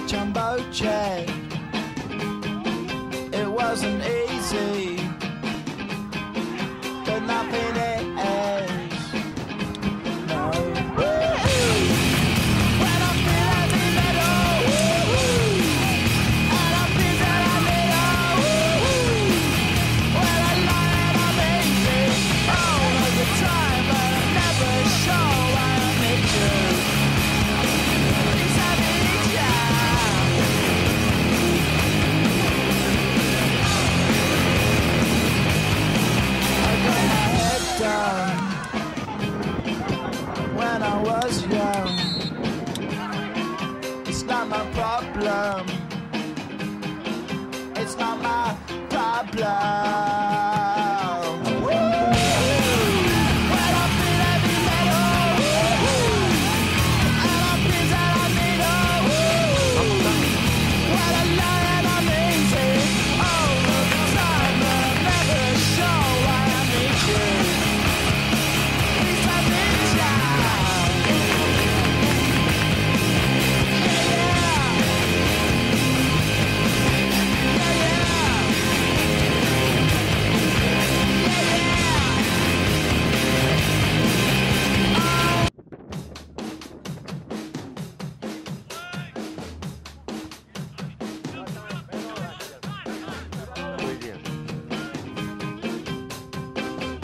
jumbo jet. It wasn't easy. problem. It's not my problem.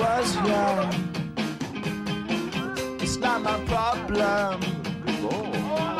was young. It's not my problem. Oh.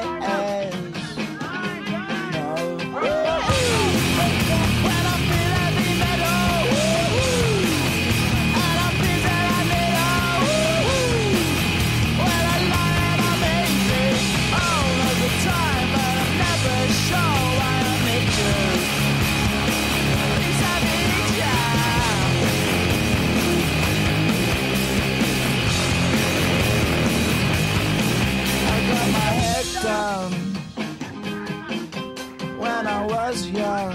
as young.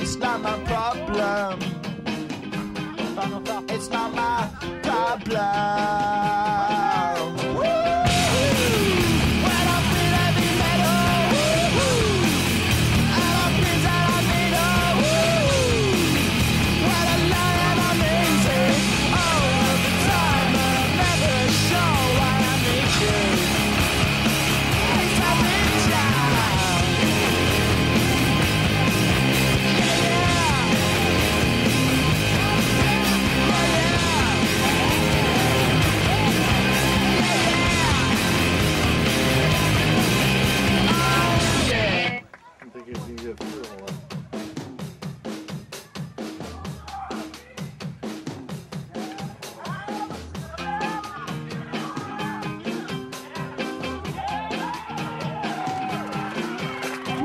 It's not my problem. It's not my problem.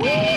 Yeah.